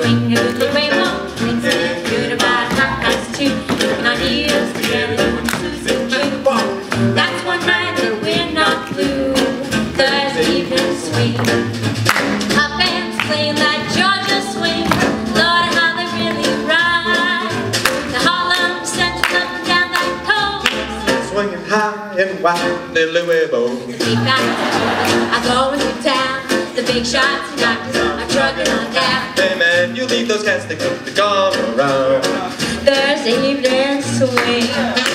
swing a way more. Things that good about too. Keeping our heels together when Susan Q. That's one night that we're not blue. Thursday evening swing. Our band's playing that Georgia swing. Lord, how they really ride. The Harlem Central up and down that coast. Swinging high and wide, the back, I go into town. The big shots and doctors are trucking on down. Hey man, you leave those cats that come to come around. Thursday evening swing.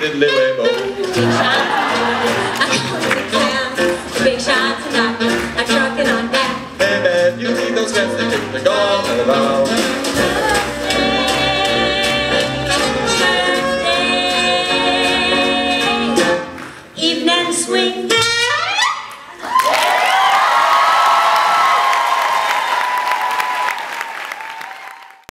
And down that